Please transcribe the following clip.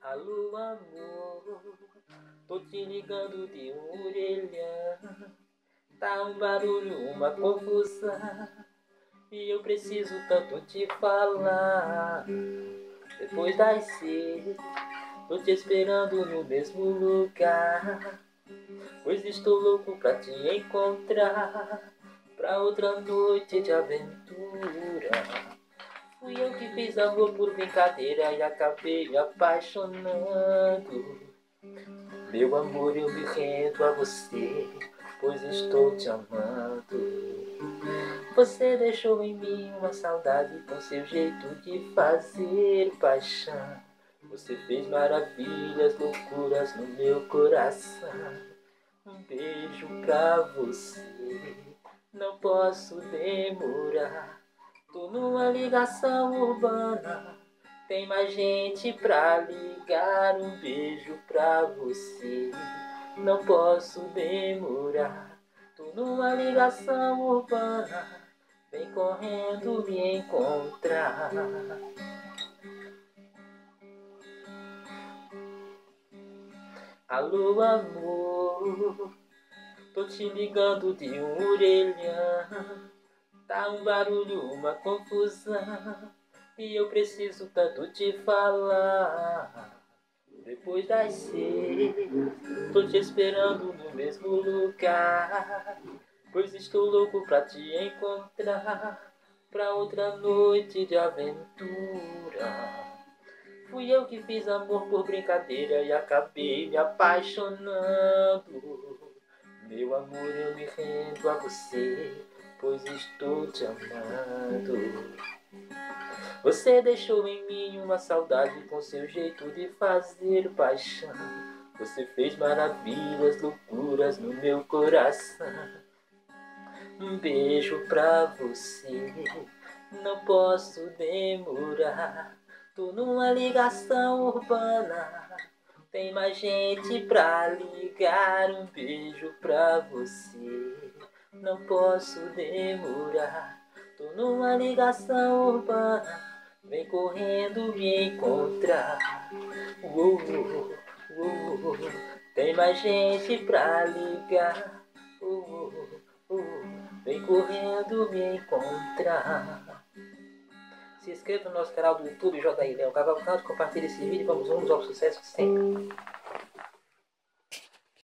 Alô, amor, tô te ligando de orelhão. Tá um barulho, uma confusão. E eu preciso tanto te falar. Depois das seis, tô te esperando no mesmo lugar. Pois estou louco pra te encontrar. Pra outra noite de aventura. Fui eu que fiz amor por brincadeira e acabei me apaixonando. Meu amor, eu me rendo a você, pois estou te amando. Você deixou em mim uma saudade com seu jeito de fazer paixão. Você fez maravilhas, loucuras no meu coração. Um beijo pra você, não posso demorar. Tô numa ligação urbana. Tem mais gente pra ligar. Um beijo pra você. Não posso demorar. Tô numa ligação urbana. Vem correndo me encontrar. Alô, amor. Tô te ligando de um orelhão. Tá um barulho, uma confusão. E eu preciso tanto te falar. Depois das seis, tô te esperando no mesmo lugar. Pois estou louco pra te encontrar. Pra outra noite de aventura. Fui eu que fiz amor por brincadeira e acabei me apaixonando. Meu amor, eu me rendo a você pois estou te amando. Você deixou em mim uma saudade com seu jeito de fazer paixão. Você fez maravilhas, loucuras no meu coração. Um beijo pra você, não posso demorar. Tô numa ligação urbana, tem mais gente pra ligar. Um beijo pra você não posso demorar. Tô numa ligação urbana, vem correndo me encontrar. Tem mais gente pra ligar. Vem correndo me encontrar. Se inscreva no nosso canal do YouTube, J.I. Leão Cavalcante, compartilhe esse vídeo, vamos juntos ao sucesso sempre.